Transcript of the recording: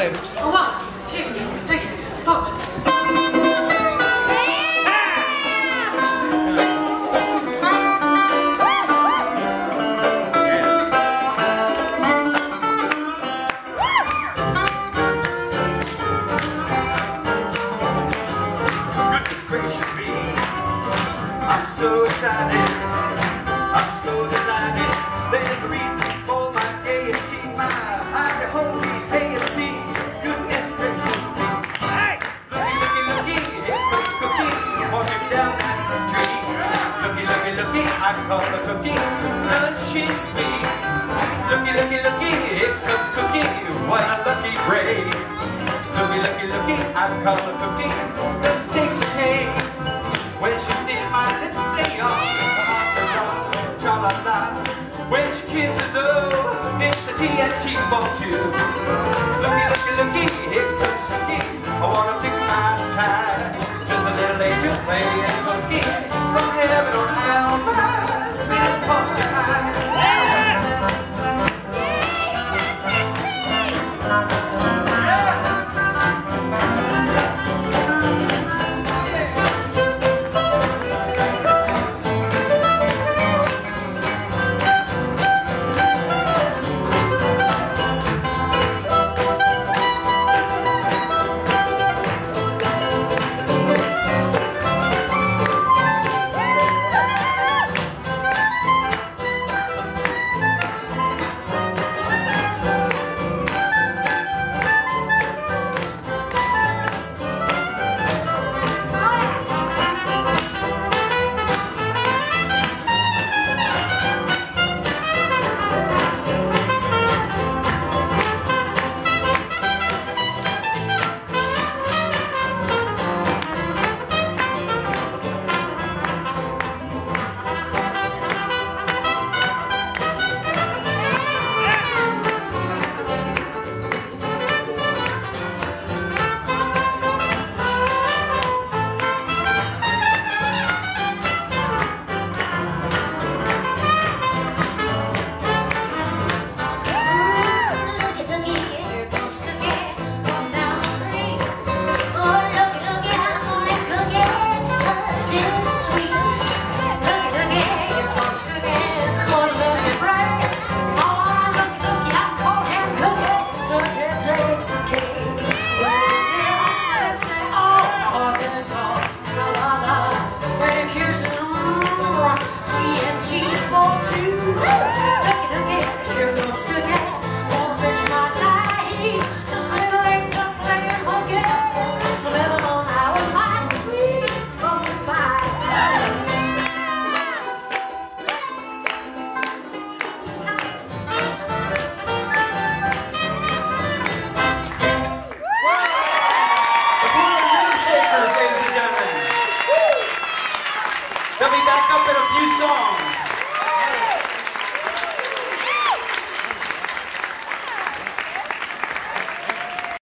baby. A oh, one, two, three, four. Goodness gracious me. I'm so excited. I call her Cookie because she's sweet. Looky, looky, looky. Here comes Cookie. What a lucky break. Looky, looky, looky, I call her cookie. This takes a cake. When she's near my lips, say oh, tra la la. When she kisses, oh, it's a TNT ball too. Looky, looky, looky, here comes cookie. I wanna fix my tie. Just a little angel playing cookie.